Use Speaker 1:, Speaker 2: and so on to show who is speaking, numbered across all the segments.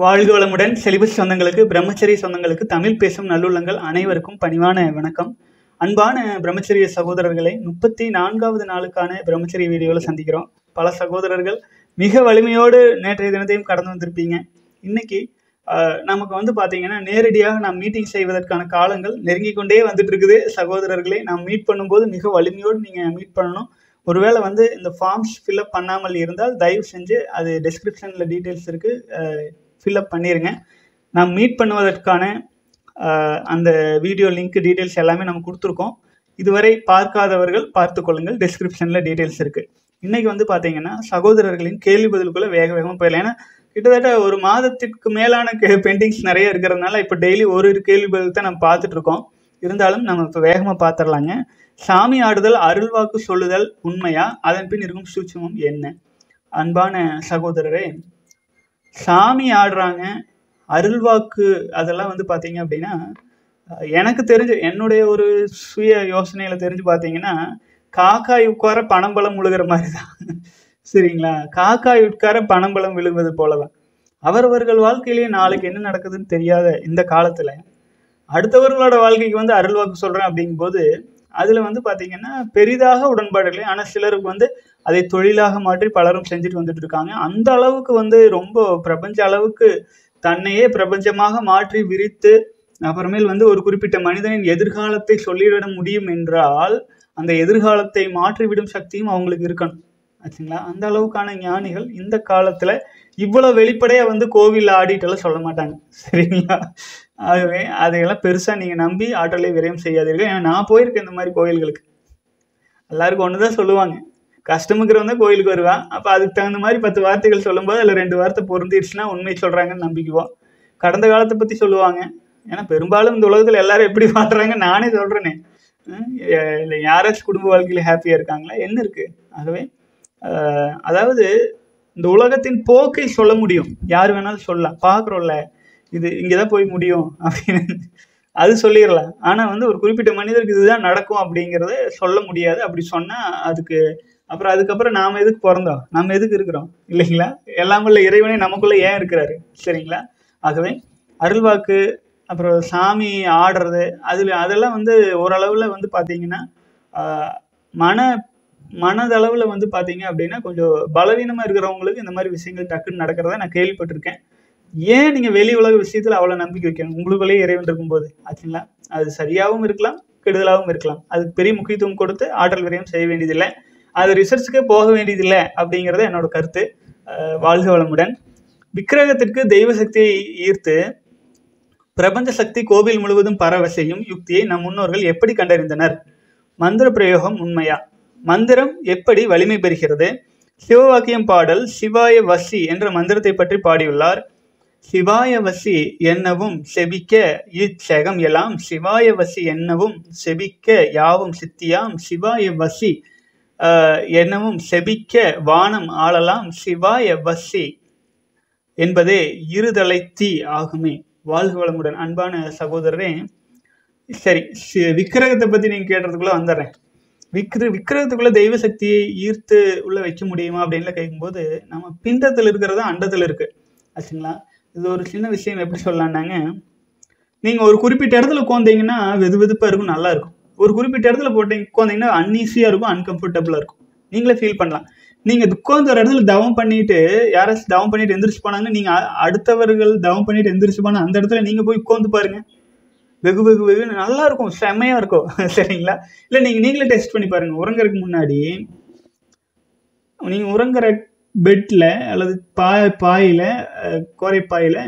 Speaker 1: வாழ்க வளமுடன். செலிபஸ் சொந்தங்களுக்கு பிரம்மச்சரிய சொந்தங்களுக்கு தமிழ் பேசும் நல்லுள்ளங்கள் அனைவருக்கும் பணிவான வணக்கம். அன்பான பிரம்மச்சரிய சகோதரர்களை முப்பத்தி நான்காவது நாளுக்கான பிரம்மச்சரிய வீடியோவில் சந்திக்கிறோம். பல சகோதரர்கள் மிக வலிமையோடு நேற்றைய தினத்தையும் கடந்து வந்திருப்பீங்க. இன்னைக்கு நமக்கு வந்து பார்த்தீங்கன்னா நேரடியாக நாம் மீட்டிங் செய்வதற்கான காலங்கள் நெருங்கி கொண்டே வந்துட்டு இருக்குது சகோதரர்களை நாம் மீட் பண்ணும்போது மிக வலிமையோடு நீங்கள் மீட் பண்ணணும். ஒருவேளை வந்து இந்த ஃபார்ம்ஸ் ஃபில்அப் பண்ணாமல் இருந்தால் தயவு செஞ்சு அது டிஸ்கிரிப்ஷனில் டீட்டெயில்ஸ் இருக்குது ஃபில்அப் பண்ணிடுங்க நாம் மீட் பண்ணுவதற்கான அந்த வீடியோ லிங்க் டீட்டெயில்ஸ் எல்லாமே நம்ம கொடுத்துருக்கோம். இதுவரை பார்க்காதவர்கள் பார்த்து கொள்ளுங்கள். டிஸ்கிரிப்ஷனில் டீட்டெயில்ஸ் இருக்குது இன்றைக்கி வந்து பார்த்தீங்கன்னா சகோதரர்களின் கேள்வி பதிலுக்குள்ளே வேக வேகமாக போயிடலாம். ஏன்னா கிட்டத்தட்ட ஒரு மாதத்திற்கு மேலான கே பெயிண்டிங்ஸ் நிறைய இருக்கிறதுனால இப்போ டெய்லி ஒரு ஒரு கேள்வி பதில் தான் நம்ம பார்த்துட்ருக்கோம் இருந்தாலும் நம்ம இப்போ வேகமாக பார்த்துடலாங்க சாமி ஆடுதல் அருள்வாக்கு சொல்லுதல் உண்மையா? அதன் பின் இருக்கும் சூட்சமம் என்ன? அன்பான சகோதரரே சாமி ஆடுறாங்க அருள்வாக்கு அதெல்லாம் வந்து பார்த்தீங்க அப்படின்னா எனக்கு தெரிஞ்சு என்னுடைய ஒரு சுய யோசனையில் தெரிஞ்சு பார்த்தீங்கன்னா காக்காய் உட்கார பணம்பலம் விழுகிற மாதிரி தான் சரிங்களா? காக்காய் உட்கார பணம்பலம் விழுவது போல தான் அவரவர்கள் வாழ்க்கையிலேயே நாளைக்கு என்ன நடக்குதுன்னு தெரியாத இந்த காலத்தில் அடுத்தவர்களோட வாழ்க்கைக்கு வந்து அருள்வாக்கு சொல்கிறேன் அப்படிங்கும்போது அதில் வந்து பார்த்தீங்கன்னா பெரிதாக உடன்பாடு இல்லை ஆனால் சிலருக்கு வந்து அதை தொழிலாக மாற்றி பலரும் செஞ்சுட்டு வந்துட்டு இருக்காங்க அந்த அளவுக்கு வந்து ரொம்ப பிரபஞ்ச அளவுக்கு தன்னையே பிரபஞ்சமாக மாற்றி விரித்து அப்புறமேல் வந்து ஒரு குறிப்பிட்ட மனிதனின் எதிர்காலத்தை சொல்லிவிட முடியும் என்றால் அந்த எதிர்காலத்தை மாற்றிவிடும் சக்தியும் அவங்களுக்கு இருக்கணும். ஆச்சுங்களா? அந்த அளவுக்கான ஞானிகள் இந்த காலத்துல இவ்வளவு வெளிப்படையா வந்து கோவில் ஆடிட்டெல்லாம் சொல்ல மாட்டாங்க. சரிங்களா? ஆகவே அதையெல்லாம் பெருசாக நீங்கள் நம்பி ஆட்டோலேயே விரயம் செய்யாதீர்கள். ஏன்னா நான் போயிருக்கேன் இந்த மாதிரி கோயில்களுக்கு. எல்லாருக்கும் ஒன்று தான் சொல்லுவாங்க. கஷ்டமுக்கிறவங்க கோயிலுக்கு வருவான் அப்போ அதுக்கு தகுந்த மாதிரி பத்து வார்த்தைகள் சொல்லும்போது அதில் ரெண்டு வார்த்தை பொருந்திடுச்சுன்னா உண்மை சொல்கிறாங்கன்னு நம்பிக்குவோம். கடந்த காலத்தை பற்றி சொல்லுவாங்க. ஏன்னா பெரும்பாலும் இந்த உலகத்தில் எல்லாரும் எப்படி பார்க்குறாங்க நானே சொல்கிறேனே இல்லை யாராச்சும் குடும்ப வாழ்க்கையில் ஹாப்பியாக இருக்காங்களா? என்ன இருக்குது ஆகவே அதாவது இந்த உலகத்தின் போக்கை சொல்ல முடியும். யார் வேணாலும் சொல்லலாம். பார்க்குறோம்ல. இது இங்கே தான் போய் முடியும் அப்படின்னு அது சொல்லிடலாம். ஆனால் வந்து ஒரு குறிப்பிட்ட மனிதருக்கு இதுதான் நடக்கும் அப்படிங்கிறத சொல்ல முடியாது. அப்படி சொன்னால் அதுக்கு அப்புறம் அதுக்கப்புறம் நாம் எதுக்கு பிறந்தோம்? நம்ம எதுக்கு இருக்கிறோம்? இல்லைங்களா? எல்லாம் உள்ள இறைவனே நமக்குள்ளே ஏன் இருக்கிறாரு? சரிங்களா? ஆகவே அருள்வாக்கு அப்புறம் சாமி ஆடுறது அதில் அதெல்லாம் வந்து ஓரளவில் வந்து பார்த்தீங்கன்னா மன மனதளவில் வந்து பார்த்தீங்க அப்படின்னா கொஞ்சம் பலவீனமாக இருக்கிறவங்களுக்கு இந்த மாதிரி விஷயங்கள் டக்குன்னு நடக்கிறத நான் கேள்விப்பட்டிருக்கேன். ஏன் நீங்கள் வெளி உலக விஷயத்தில் அவ்வளோ நம்பிக்கை வைக்கணும்? உங்களுக்குள்ளேயே இறைவன் இருக்கும்போது ஆச்சுங்களா? அது சரியாகவும் இருக்கலாம் கெடுதலாகவும் இருக்கலாம். அதுக்கு பெரிய முக்கியத்துவம் கொடுத்து ஆற்றல் விரயம் செய்ய வேண்டியதில்லை. அது ரிசர்ச்சுக்கே போக வேண்டியதில்லை அப்படிங்கிறது என்னோட கருத்து. வாழ்க வளமுடன். விக்கிரகத்திற்கு தெய்வ சக்தியை ஈர்த்து பிரபஞ்ச சக்தி கோவில் முழுவதும் பரவ செய்யும் யுக்தியை நம் முன்னோர்கள் எப்படி கண்டறிந்தனர்? மந்திர பிரயோகம் உண்மையா? மந்திரம் எப்படி வலிமை பெறுகிறது? சிவவாக்கியம் பாடல் சிவாய வசி என்ற மந்திரத்தை பற்றி பாடியுள்ளார். சிவாய வசி என்னவும் செபிக்க இச்செகம் எல்லாம் சிவாய வசி என்னவும் செபிக்க யாவும் சித்தியாம் சிவாய வசி என்னவும் செபிக்க வானம் ஆளலாம் சிவாய வசி என்பதே இருதலை தீ ஆகுமே. வாழ்க வளமுடன். அன்பான சகோதரரே சரி சி- விக்கிரகத்தை பத்தி நீங்க கேட்டதுக்குள்ள வந்துடுறேன். விக்ர விக்கிரகத்துக்குள்ள தெய்வ சக்தியை ஈர்த்து உள்ள வைக்க முடியுமா அப்படின்னு கேட்கும்போது நம்ம பிண்டத்தில் இருக்கிறது அண்டத்தில் இருக்கு. ஆச்சுங்களா? இது ஒரு சின்ன விஷயம் எப்படி சொல்லலான்னாங்க நீங்கள் ஒரு குறிப்பிட்ட இடத்துல உட்காந்தீங்கன்னா வெது வெதுப்பாக இருக்கும் நல்லாயிருக்கும் ஒரு குறிப்பிட்ட இடத்துல போட்டீங்க உட்காந்தீங்கன்னா அன்ஈஸியாக இருக்கும் அன்கம்ஃபர்டபுளாக இருக்கும். நீங்களே ஃபீல் பண்ணலாம். நீங்கள் உட்காந்து ஒரு இடத்துல தவம் பண்ணிட்டு யாராச்சும் தவம் பண்ணிட்டு எந்திரிச்சு போனாங்கன்னா நீங்கள் அடுத்தவர்கள் தவம் பண்ணிட்டு எந்திரிச்சு போனால் அந்த இடத்துல நீங்கள் போய் உட்காந்து பாருங்க. வெகு வெகு வெகு நல்லா இருக்கும் செம்மையா இருக்கும். சரிங்களா? இல்லை நீங்கள் நீங்களே டெஸ்ட் பண்ணி பாருங்கள் உறங்குறதுக்கு முன்னாடி நீங்கள் உறங்குற பெட்டில் அல்லது பாய் பாயில் அஹ்,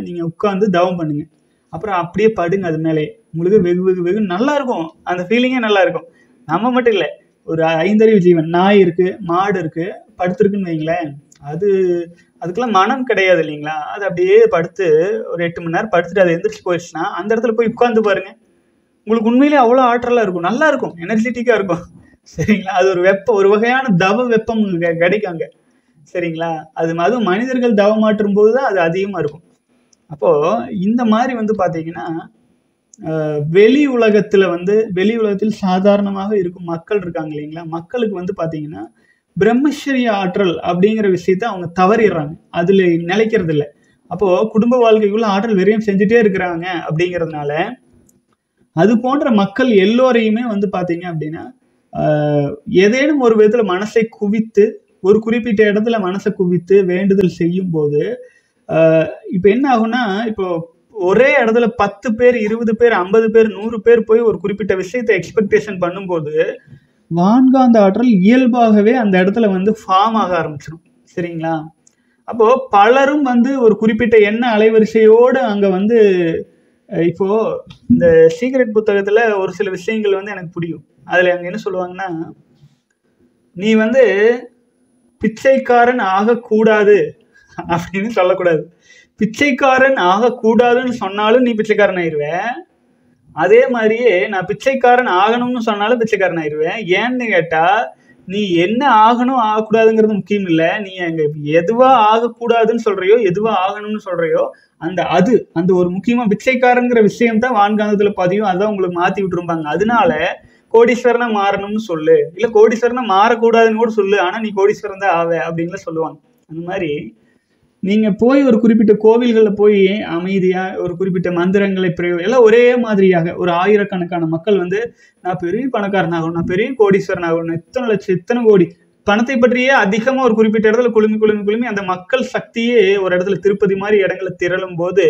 Speaker 1: நீங்கள் உட்காந்து தவம் பண்ணுங்கள் அப்புறம் அப்படியே படுங்க அது மேலே. உங்களுக்கு வெகு வெகு வெகு. நல்லா இருக்கும் அந்த ஃபீலிங்கே நல்லாயிருக்கும். நம்ம மட்டும் இல்லை. ஒரு ஐந்தறிவு ஜீவன். நாய் இருக்குது மாடு இருக்குது படுத்துருக்குன்னு வைங்களேன். அது அதுக்கெல்லாம் மனம் கிடையாது இல்லைங்களா? அது அப்படியே படுத்து ஒரு எட்டு மணி நேரம் படுத்துட்டு அது எந்திரிச்சு போயிடுச்சுன்னா அந்த இடத்துல போய் உட்காந்து பாருங்க. உங்களுக்கு உண்மையிலேயே அவ்வளோ ஆற்றலாக இருக்கும். நல்லா இருக்கும் எனர்ஜெட்டிக்காக இருக்கும். சரிங்களா? அது ஒரு வெப்பம் ஒரு வகையான தவ வெப்பம் உங்களுக்கு கிடைக்கும் அங்கே. சரிங்களா? அது அதுவும் மனிதர்கள் தவம் மாற்றும் போது தான் அது அதிகமாக இருக்கும். அப்போது இந்த மாதிரி வந்து பார்த்தீங்கன்னா வெளி உலகத்தில் வந்து வெளி உலகத்தில் சாதாரணமாக இருக்கும் மக்கள் இருக்காங்க இல்லைங்களா? மக்களுக்கு வந்து பார்த்தீங்கன்னா பிரம்மச்சரிய ஆற்றல் அப்படிங்கிற விஷயத்த அவங்க தவறிடுறாங்க. அதில் நிலைக்கிறது இல்லை. அப்போது குடும்ப வாழ்க்கைக்குள்ள ஆற்றல் வெறியும் செஞ்சுட்டே இருக்கிறாங்க அப்படிங்கிறதுனால அது போன்ற மக்கள் எல்லோரையுமே வந்து பார்த்தீங்க அப்படின்னா ஏதேனும் ஒரு விதத்தில் மனசை குவித்து ஒரு குறிப்பிட்ட இடத்துல மனசை குவித்து வேண்டுதல் செய்யும் போது இப்போ என்ன ஆகும்னா இப்போ ஒரே இடத்துல பத்து பேர் இருபது பேர் ஐம்பது பேர் நூறு பேர் போய் ஒரு குறிப்பிட்ட விஷயத்தை எக்ஸ்பெக்டேஷன் பண்ணும்போது வான்காந்த ஆற்றல் இயல்பாகவே அந்த இடத்துல வந்து ஃபார்ம் ஆக ஆரம்பிச்சிடும் சரிங்களா? அப்போ பலரும் வந்து ஒரு குறிப்பிட்ட எண்ண அலைவரிசையோடு அங்கே வந்து இப்போ இந்த சீக்ரெட் புத்தகத்தில் ஒரு சில விஷயங்கள் வந்து எனக்கு புரியும். அதில் அங்கே என்ன சொல்லுவாங்கன்னா நீ வந்து பிச்சைக்காரன் ஆகக்கூடாது அப்படின்னு சொல்லக்கூடாது. பிச்சைக்காரன் ஆகக்கூடாதுன்னு சொன்னாலும் நீ பிச்சைக்காரன் ஆயிடுவேன் அதே மாதிரியே நான் பிச்சைக்காரன் ஆகணும்னு சொன்னாலும் பிச்சைக்காரன் ஆயிடுவேன் ஏன்னு கேட்டா நீ என்ன ஆகணும் ஆகக்கூடாதுங்கிறது முக்கியம் இல்லை. நீ அங்க எதுவா ஆகக்கூடாதுன்னு சொல்றியோ எதுவா ஆகணும்னு சொல்கிறையோ அந்த அது அந்த ஒரு முக்கியமா பிச்சைக்காரங்கிற விஷயம் தான் வான்காந்தத்துல பதியும். அதான் உங்களுக்கு மாத்தி விட்டுருப்பாங்க அதனால கோடீஸ்வரனா மாறணும்னு சொல்லு. இல்ல கோடீஸ்வரனா மாறக்கூடாதுன்னு கூட சொல்லு. ஆனா நீ கோடீஸ்வரன் தான் ஆவ அப்படின்லாம் சொல்லுவாங்க. அந்த மாதிரி நீங்க போய் ஒரு குறிப்பிட்ட கோவில்களில் போய் அமைதியா ஒரு குறிப்பிட்ட மந்திரங்களை பிரயோ எல்லாம் ஒரே மாதிரியாக ஒரு ஆயிரக்கணக்கான மக்கள் வந்து நான் பெரிய பணக்காரன் ஆகணும் நான் பெரிய கோடீஸ்வரன் ஆகணும் இத்தனை லட்சம் இத்தனை கோடி பணத்தை பற்றியே அதிகமாக ஒரு குறிப்பிட்ட இடத்துல குழுமி குழுமி குழுமி அந்த மக்கள் சக்தியே ஒரு இடத்துல திருப்பதி மாதிரி இடங்களை திரளும் போது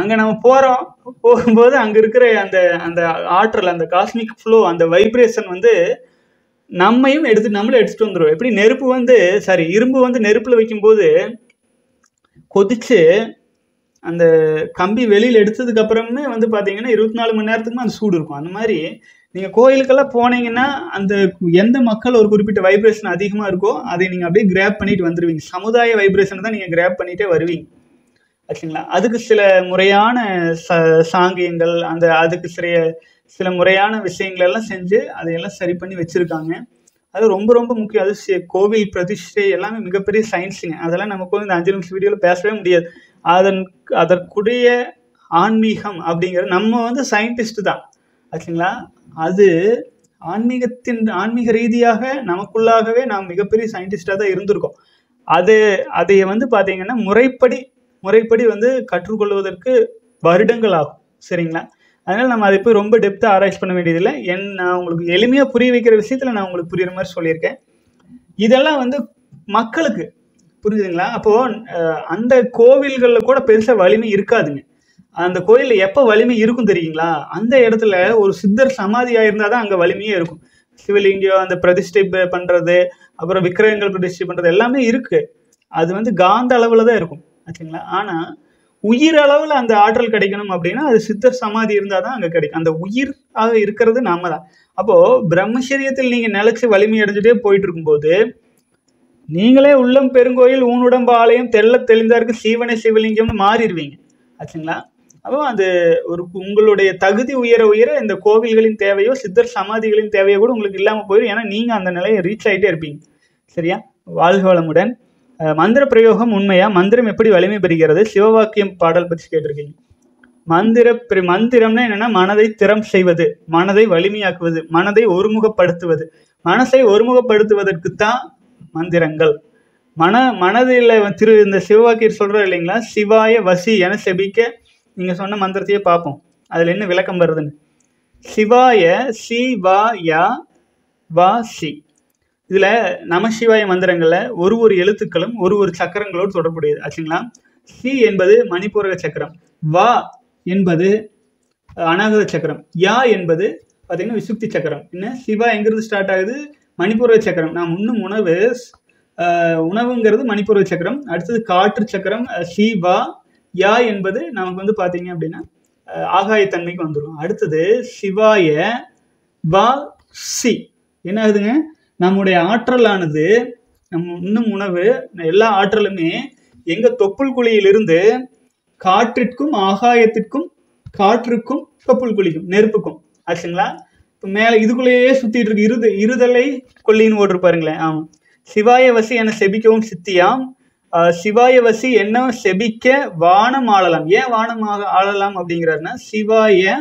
Speaker 1: அங்கே நம்ம போகிறோம் போகும்போது அங்கே இருக்கிற அந்த அந்த ஆற்றல் அந்த காஸ்மிக் ஃப்ளோ அந்த வைப்ரேஷன் வந்து நம்மையும் எடுத்து நம்மளும் எடுத்துட்டு வந்துடும் எப்படி? நெருப்பு வந்து சாரி இரும்பு வந்து நெருப்பில் வைக்கும்போது கொதிச்சு அந்த கம்பி வெளியில் எடுத்ததுக்கு அப்புறமே வந்து பார்த்தீங்கன்னா இருபத்தி நாலு மணி நேரத்துக்குமே அந்த சூடு இருக்கும். அந்த மாதிரி நீங்கள் கோயிலுக்கெல்லாம் போனீங்கன்னா அந்த எந்த மக்கள் ஒரு குறிப்பிட்ட வைப்ரேஷன் அதிகமாக இருக்கோ அதை நீங்கள் அப்படியே கிராப் பண்ணிட்டு வந்துருவீங்க. சமுதாய வைப்ரேஷனை தான் நீங்கள் கிராப் பண்ணிகிட்டே வருவீங்க. ஆச்சுங்களா? அதுக்கு சில முறையான ச சாங்கியங்கள் அந்த அதுக்கு சில சில முறையான விஷயங்களெல்லாம் செஞ்சு அதையெல்லாம் சரி பண்ணி வச்சுருக்காங்க. அது ரொம்ப ரொம்ப முக்கியம் அது கோவில் பிரதிஷ்டை எல்லாமே மிகப்பெரிய சயின்ஸுங்க. அதெல்லாம் நமக்கு வந்து இந்த அஞ்சு நிமிஷம் வீடியோவில் பேசவே முடியாது. அதன் அதற்குரிய ஆன்மீகம் அப்படிங்கிறது நம்ம வந்து சயின்டிஸ்ட் தான். ஆச்சுங்களா? அது ஆன்மீகத்தின் ஆன்மீக ரீதியாக நமக்குள்ளாகவே நாம் மிகப்பெரிய சயின்டிஸ்டாக தான் இருந்திருக்கோம். அது அதை வந்து பார்த்தீங்கன்னா முறைப்படி முறைப்படி வந்து கற்றுக்கொள்வதற்கு வருடங்கள் ஆகும். சரிங்களா? அதனால் நம்ம அதை போய் ரொம்ப டெப்த்தாக ஆராய்ச்சி பண்ண வேண்டியதில்லை. என் நான் உங்களுக்கு எளிமையாக புரிய வைக்கிற விஷயத்தில் நான் உங்களுக்கு புரியுற மாதிரி சொல்லியிருக்கேன். இதெல்லாம் வந்து மக்களுக்கு புரிஞ்சுதுங்களா? அப்போது அந்த கோவில்களில் கூட பெருசாக வலிமை இருக்காதுங்க. அந்த கோயிலில் எப்போ வலிமை இருக்கும் தெரியுங்களா? அந்த இடத்துல ஒரு சித்தர் சமாதியாக இருந்தால் தான் அங்கே வலிமையே இருக்கும். சிவலிங்கம் அந்த பிரதிஷ்டை பண்ணுறது அப்புறம் விக்கிரகங்கள் பிரதிஷ்டை பண்ணுறது எல்லாமே இருக்குது அது வந்து காந்த அளவில் தான் இருக்கும். ஆச்சுங்களா ஆனால் உயிர் அந்த ஆற்றல் கிடைக்கணும் அப்படின்னா அது சித்தர் சமாதி இருந்தால் தான் அங்கே கிடைக்கும். அந்த உயிர் ஆக இருக்கிறது நாம தான். அப்போது பிரம்மச்சரியத்தில் நீங்கள் நிலச்சி வலிமை அடைஞ்சிட்டே போயிட்டு இருக்கும்போது நீங்களே உள்ளம் பெருங்கோயில் ஊனுடம்பு ஆலயம் தெல்ல தெளிந்தாருக்கு சீவனை சிவலிங்கம்னு மாறிடுவீங்க. ஆச்சுங்களா? அப்போ அது ஒரு உங்களுடைய தகுதி உயர உயர இந்த கோவில்களின் தேவையோ சித்தர் சமாதிகளின் தேவையோ கூட உங்களுக்கு இல்லாமல் போயிடும். ஏன்னா நீங்கள் அந்த நிலையை ரீச் ஆயிட்டே இருப்பீங்க. சரியா? வாழ்க வளமுடன். மந்திர பிரயோகம் உண்மையா? மந்திரம் எப்படி வலிமை பெறுகிறது? சிவவாக்கியம் பாடல் பற்றி கேட்டிருக்கீங்க. மந்திர பிர- மந்திரம்னா என்னன்னா மனதை திறம் செய்வது மனதை வலிமையாக்குவது மனதை ஒருமுகப்படுத்துவது. மனசை ஒருமுகப்படுத்துவதற்கு தான் மந்திரங்கள். மன மனதில் திரு இந்த சிவவாக்கியர் சொல்றாரு இல்லைங்களா? சிவாய வசி என செபிக்க நீங்க சொன்ன மந்திரத்தையே பார்ப்போம். அதுல என்ன விளக்கம் வருதுன்னு? சிவாய சிவாய வா சி. இதில் நமசிவாய மந்திரங்களில் ஒரு ஒரு எழுத்துக்களும் ஒரு ஒரு சக்கரங்களோடு தொடர்புடையது. ஆச்சுங்களா? சி என்பது மணிப்பூரக சக்கரம். வா என்பது அநாகத சக்கரம். யா என்பது பார்த்தீங்கன்னா விசுக்தி சக்கரம். என்ன? சிவா எங்கிருந்து ஸ்டார்ட் ஆகுது? மணிப்பூரக சக்கரம். நாம் உண்ணும் உணவு உணவுங்கிறது மணிப்பூரக சக்கரம். அடுத்தது காற்று சக்கரம் அஹ், சிவா. யா என்பது நமக்கு வந்து பார்த்தீங்க அப்படின்னா ஆகாயத்தன்மைக்கு வந்துடும் அடுத்தது சிவாய வா சி. என்ன ஆகுதுங்க? நம்முடைய ஆற்றலானது நம் உண்ணும் உணவு எல்லா ஆற்றலுமே எங்க தொப்புள் குழியிலிருந்து காற்றிற்கும் ஆகாயத்திற்கும் காற்றுக்கும் தொப்புள் குழிக்கும் நெருப்புக்கும். ஆச்சுங்களா? இப்போ மேலே இதுக்குள்ளேயே சுத்திட்டு இருக்கு. இருது இருதலை கொல்லின்னு ஓடுரு பாருங்களேன். ஆமாம் சிவாய வசி என செபிக்கவும் சித்தியாம். சிவாய வசி என்ன செபிக்க வானம் ஆளலாம். ஏன் வானம் ஆக- ஆளலாம் அப்படிங்கிறாருன்னா சிவாய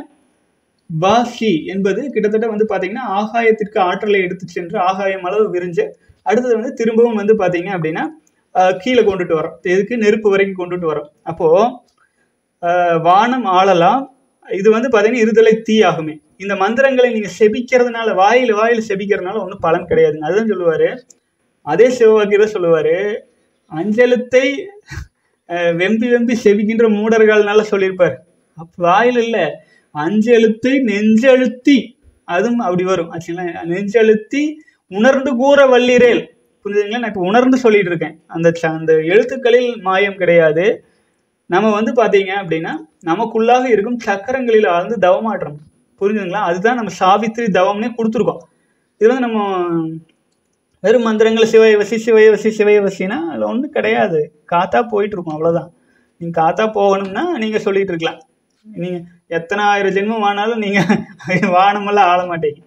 Speaker 1: வாஹி என்பது கிட்டத்தட்ட வந்து பார்த்தீங்கன்னா ஆகாயத்திற்கு ஆற்றலை எடுத்து சென்று ஆகாயம் அளவு விரிஞ்சு அடுத்தது வந்து திரும்பவும் வந்து பார்த்தீங்க அப்படின்னா கீழே கொண்டுட்டு வரோம். இதுக்கு நெருப்பு வரைக்கும் கொண்டுட்டு வரோம். அப்போது வானம் ஆளலாம். இது வந்து பார்த்தீங்கன்னா இருதலை தீ ஆகுமே. இந்த மந்திரங்களை நீங்கள் செபிக்கிறதுனால வாயில் வாயில் செபிக்கிறதுனால ஒன்றும் பலன் கிடையாதுங்க. அதுதான் சொல்லுவார். அதே சிவவாக்கியதை சொல்லுவார். அஞ்சலத்தை வெம்பி வெம்பி செபிக்கின்ற மூடர்கள்னால சொல்லியிருப்பார். அப்போ வாயில் இல்லை. அஞ்செழுத்து நெஞ்செழுத்தி. அதுவும் அப்படி வரும் ஆச்சுங்களா? நெஞ்செழுத்தி உணர்ந்து கூற வல்லிரேல். புரிஞ்சுதுங்களா? நான் இப்போ உணர்ந்து சொல்லிட்டு இருக்கேன் அந்த ச- அந்த எழுத்துக்களில் மாயம் கிடையாது. நம்ம வந்து பார்த்தீங்க அப்படின்னா நமக்குள்ளாக இருக்கும் சக்கரங்களில் ஆழ்ந்து தவமாற்றம். புரிஞ்சுதுங்களா? அதுதான் நம்ம சாவித்திரி தவம்னே கொடுத்துருக்கோம். இது வந்து நம்ம வெறும் மந்திரங்கள் சிவயவசி சிவய வசினா அதில் ஒன்றும் கிடையாது. காத்தா போயிட்டு இருக்கும் அவ்வளோதான் நீங்கள் காத்தா போகணும்னா நீங்கள் சொல்லிட்டு இருக்கலாம் நீங்கள் எத்தனை ஆயிரம் ஜென்மம் ஆனாலும் நீங்கள் வானமெல்லாம் ஆள மாட்டீங்க.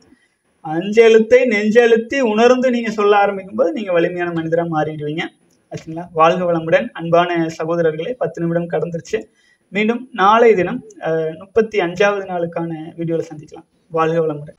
Speaker 1: அஞ்செழுத்தை நெஞ்செழுத்தி உணர்ந்து நீங்கள் சொல்ல ஆரம்பிக்கும் போது நீங்கள் வலிமையான மனிதராக மாறிடுவீங்க. ஆச்சுங்களா வாழ்க வளமுடன் அன்பான சகோதரர்களே பத்து நிமிடம் கடந்துருச்சு. மீண்டும் நாளை தினம் முப்பத்தி அஞ்சாவது நாளுக்கான வீடியோவில் சந்திக்கலாம். வாழ்க வளமுடன்.